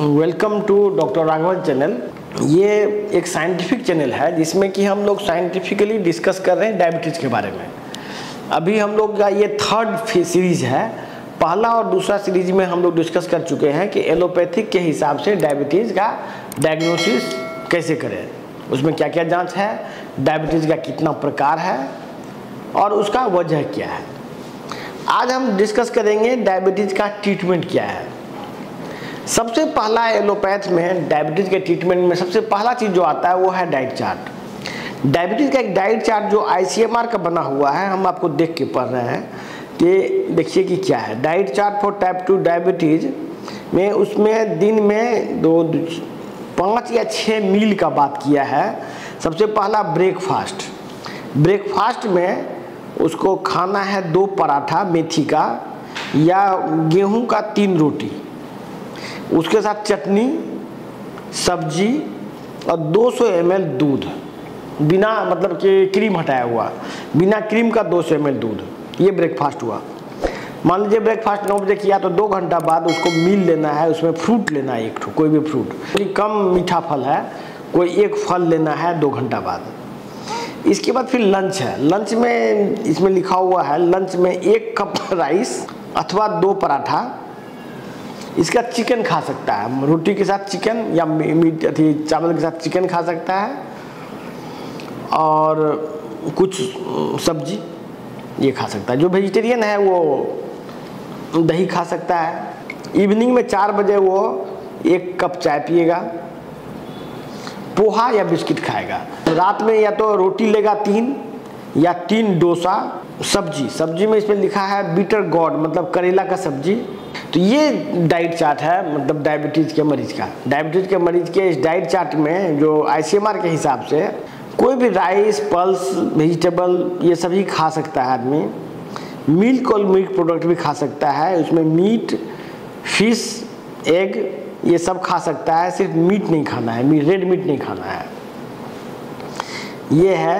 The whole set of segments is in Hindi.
Welcome to doctor Raghavan channel ये एक साइंटिफिक चैनल है, जिसमें कि हम लोग साइंटिफिकली डिस्कस कर रहे हैं डायबिटीज़ के बारे में। अभी हम लोग का ये थर्ड सीरीज़ है। पहला और दूसरा सीरीज़ में हम लोग डिस्कस कर चुके हैं कि एलोपैथिक के हिसाब से डायबिटीज़ का डायग्नोसिस कैसे करें। उसमें क्या क्या जाँच है डायबिटीज़ का कितना प्रकार है, और उसका वजह क्या है। आज हम डिस्कस करेंगे डायबिटीज़ का ट्रीटमेंट क्या है। सबसे पहला एलोपैथ में डायबिटीज़ के ट्रीटमेंट में सबसे पहला चीज़ जो आता है वो है डाइट चार्ट। डायबिटीज़ का एक डाइट चार्ट जो आईसीएमआर का बना हुआ है, हम आपको देख के पढ़ रहे हैं कि देखिए कि क्या है। Diet chart for type two diabetes में उसमें दिन में दो, पाँच या छः मील का बात किया है। सबसे पहला ब्रेकफास्ट। ब्रेकफास्ट में उसको खाना है दो पराठा, मेथी का, या गेहूँ का तीन रोटी। उसके साथ चटनी, सब्ज़ी और 200 सौ दूध। बिना मतलब कि क्रीम हटाया हुआ। बिना क्रीम का 200 सौ दूध। ये ब्रेकफास्ट हुआ। मान लीजिए ब्रेकफास्ट नौ बजे किया तो दो घंटा बाद उसको मील लेना है, उसमें फ्रूट लेना है एक ठो, कोई भी फ्रूट कोई कम मीठा फल है, कोई एक फल लेना है दो घंटा बाद। इसके बाद फिर लंच है। लंच में इसमें लिखा हुआ है लंच में एक कप राइस अथवा दो पराठा। इसका चिकन खा सकता है। रोटी के साथ चिकन या मीट, अथी चावल के साथ चिकन खा सकता है। और कुछ सब्ज़ी ये खा सकता है। जो वेजिटेरियन है, वो दही खा सकता है। इवनिंग में चार बजे वो एक कप चाय पिएगा, पोहा या बिस्किट खाएगा। रात में या तो रोटी लेगा तीन, या तीन डोसा, सब्ज़ी। सब्ज़ी में इसमें लिखा है बीटर गॉड मतलब करेला का सब्ज़ी। तो ये डाइट चार्ट है मतलब डायबिटीज़ के मरीज़ का। डायबिटीज़ के मरीज़ के इस डाइट चार्ट में जो आईसीएमआर के हिसाब से कोई भी राइस पल्स वेजिटेबल ये सभी खा सकता है आदमी। मिल्क और मिल्क प्रोडक्ट भी खा सकता है। उसमें मीट फ़िश एग ये सब खा सकता है। सिर्फ़ मीट नहीं खाना है मीट रेड मीट नहीं खाना है। ये है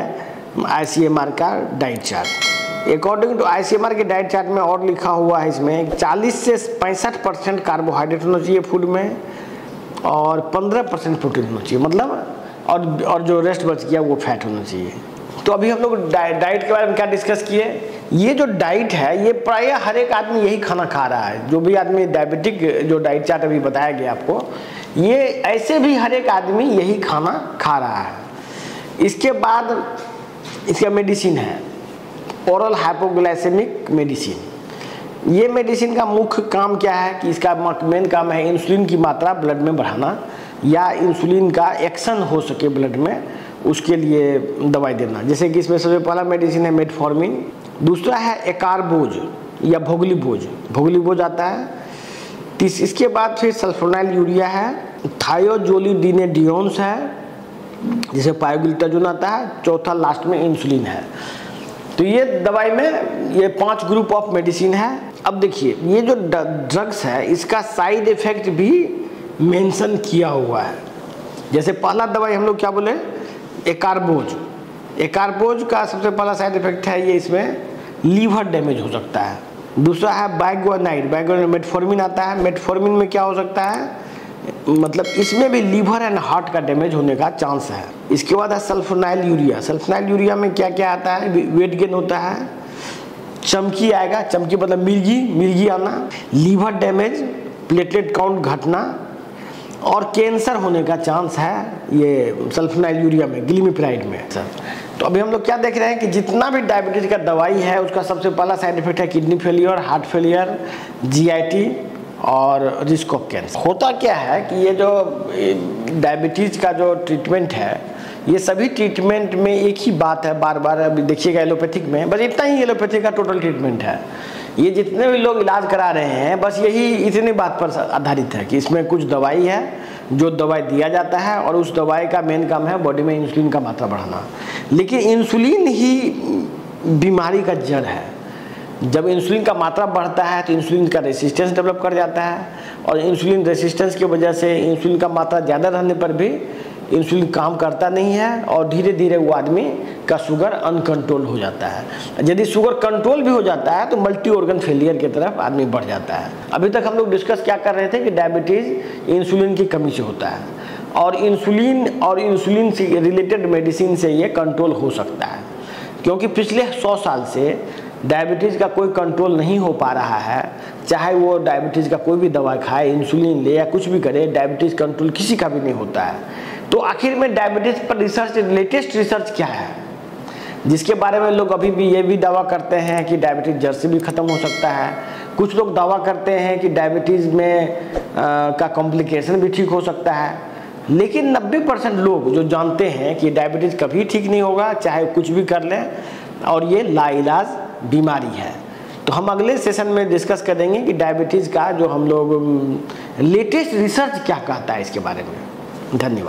आईसीएमआर का diet chart according to ICMR के डाइट चार्ट में और लिखा हुआ है इसमें 40 से पैंसठ परसेंट कार्बोहाइड्रेट होना चाहिए फ़ूड में और 15 परसेंट प्रोटीन होना चाहिए। मतलब और और जो रेस्ट बच गया वो फैट होना चाहिए। तो अभी हम लोग डाइट के बारे में क्या डिस्कस किए? ये जो डाइट है, ये प्राय हर एक आदमी यही खाना खा रहा है। जो भी आदमी डायबिटिक जो डाइट चार्ट अभी बताया गया आपको, ये ऐसे भी हर एक आदमी यही खाना खा रहा है। इसके बाद, इसका मेडिसिन है। ओरल हाइपोग्लाइसेमिक मेडिसिन ये मेडिसिन का मुख्य काम क्या है कि इसका मेन काम है इंसुलिन की मात्रा ब्लड में बढ़ाना या इंसुलिन का एक्शन हो सके ब्लड में, उसके लिए दवाई देना। जैसे कि इसमें सबसे पहला मेडिसिन है मेटफॉर्मिन दूसरा है एकारबोज या भोगली बोझ भोगली बोझ आता है। तीस, इसके बाद फिर सल्फोनाइल यूरिया है। थायोजोलिडिनेडियोन्स है, जिसे पायोगिल्टाजोन आता है। चौथा लास्ट में इंसुलिन है। तो ये दवाई में ये पाँच ग्रुप ऑफ़ मेडिसिन है। अब देखिए, ये जो ड्रग्स है, इसका साइड इफ़ेक्ट भी मेंशन किया हुआ है। जैसे पहला दवाई हम लोग क्या बोले? एकारबोज। एकारबोज का सबसे पहला साइड इफ़ेक्ट है ये, इसमें लीवर डैमेज हो सकता है। दूसरा है बैगोनाइट बैगो मेटफॉर्मिन आता है। मेटफॉर्मिन में क्या हो सकता है? मतलब इसमें भी लीवर एंड हार्ट का डैमेज होने का चांस है। इसके बाद है सल्फोनाइल यूरिया। सल्फोनाइल यूरिया में क्या क्या आता है? वेट गेन होता है। चमकी आएगा, चमकी मतलब मिर्गी मिर्गी आना, लीवर डैमेज, प्लेटलेट काउंट घटना और कैंसर होने का चांस है ये सल्फोनाइल यूरिया में, ग्लीमिप्राइड में। सर तो अभी हम लोग क्या देख रहे हैं कि जितना भी डायबिटीज़ का दवाई है, उसका सबसे पहला साइड इफ़ेक्ट है kidney failure, heart failure, GIT. और रिस्क ऑफ़ कैंसर होता क्या है कि ये जो डायबिटीज़ का जो ट्रीटमेंट है, ये सभी ट्रीटमेंट में एक ही बात है बार बार अभी देखिएगा एलोपैथिक में, बस इतना ही एलोपैथिक का टोटल ट्रीटमेंट है। ये जितने भी लोग इलाज करा रहे हैं, बस यही इतनी बात पर आधारित है कि इसमें कुछ दवाई है, जो दवाई दिया जाता है और उस दवाई का मेन काम है बॉडी में इंसुलिन का मात्रा बढ़ाना। लेकिन इंसुलिन ही बीमारी का जड़ है। जब इंसुलिन का मात्रा बढ़ता है तो इंसुलिन का रेसिस्टेंस डेवलप कर जाता है और इंसुलिन रेसिस्टेंस की वजह से इंसुलिन का मात्रा ज़्यादा रहने पर भी इंसुलिन काम करता नहीं है और धीरे धीरे वो आदमी का शुगर अनकंट्रोल हो जाता है। यदि शुगर कंट्रोल भी हो जाता है तो मल्टी ऑर्गन फेलियर की तरफ़ आदमी बढ़ जाता है। अभी तक हम लोग डिस्कस क्या कर रहे थे कि डायबिटीज़ इंसुलिन की कमी से होता है और इंसुलिन और इंसुलिन से रिलेटेड मेडिसिन से ये कंट्रोल हो सकता है। क्योंकि पिछले सौ साल से डायबिटीज़ का कोई कंट्रोल नहीं हो पा रहा है। चाहे वो डायबिटीज़ का कोई भी दवा खाए इंसुलिन ले या कुछ भी करे डायबिटीज़ कंट्रोल किसी का भी नहीं होता है। तो आखिर में डायबिटीज़ पर रिसर्च लेटेस्ट रिसर्च क्या है? जिसके बारे में लोग अभी भी ये भी दावा करते हैं कि डायबिटीज़ जड़ से भी ख़त्म हो सकता है। कुछ लोग दावा करते हैं कि डायबिटीज़ में आ, का कॉम्प्लिकेशन भी ठीक हो सकता है। लेकिन 90 परसेंट लोग जो जानते हैं कि डायबिटीज़ कभी ठीक नहीं होगा चाहे कुछ भी कर लें और ये लाइलाज बीमारी है। तो हम अगले सेशन में डिस्कस करेंगे कि डायबिटीज़ का जो हम लोग लेटेस्ट रिसर्च क्या कहता है इसके बारे में। धन्यवाद।